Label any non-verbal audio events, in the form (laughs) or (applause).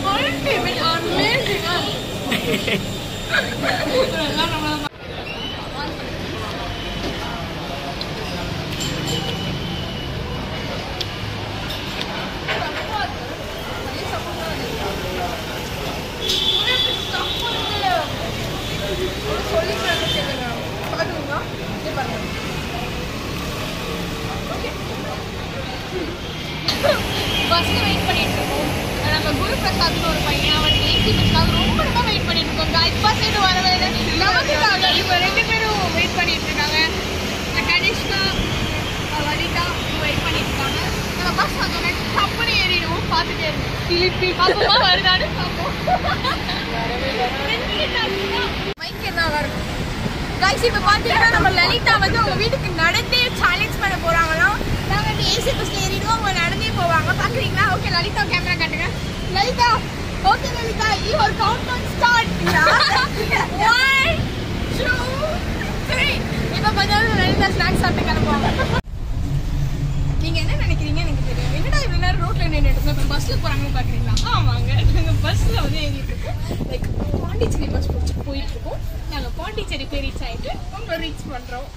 Why are you even on me? பஸ்க்கு wait பண்ணிட்டு இருக்கோம். நம்ம குரு பிரசாத்னு ஒரு பையன் அவன் ஏசி பஸ்க்காக ரொம்ப ரொம்ப வெயிட் பண்ணிட்டு இருக்கோம். காய்ஸ் பஸ் இன்னும் வரவே இல்லை. இப்போ ரெண்டு பேரும் வெயிட் பண்ணிட்டு இருக்காங்க. கனிஷ்கா வனிதா வெயிட் பண்ணிட்டு இருக்காங்க. நம்ம பஸ் வந்தோடனே டப்புனு ஏறிடுவோம். பார்த்துட்டே இருக்கோம் திருப்பி. பார்ப்போமா வருதான்னு பார்ப்போம். (laughs) மைக் என்ன வரும்? கைஸ் இப்போ பார்த்தீங்கன்னா நம்ம லலிதா வந்து லலிதா கேமரா காட்டுங்க. Lalitha okay Lalitha your count down start one two three இப்போ கொஞ்சம் லலிதா ஸ்நாக்ஸ் சாப்பிட்டு கிளம்புவாங்க நீங்க என்ன நினைக்கிறீங்க எனக்கு தெரியும் என்னடா இவ்வளவு நேரம் ரோட்ல நின்றுட்டு இருக்கோம் இப்போ பஸ்ல போறாங்கன்னு பாக்குறீங்களா? ஆமாங்க நாங்க பஸ்ல வந்து ஏறிட்டு இருக்கோம். லைக் பாண்டிச்சேரி பஸ் பிடிச்சி போயிட்டு இருக்கோம். நாங்க பாண்டிச்சேரி போய் ரீச் ஆயிட்டு உங்களை ரீச் பண்றோம்.